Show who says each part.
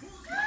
Speaker 1: Who's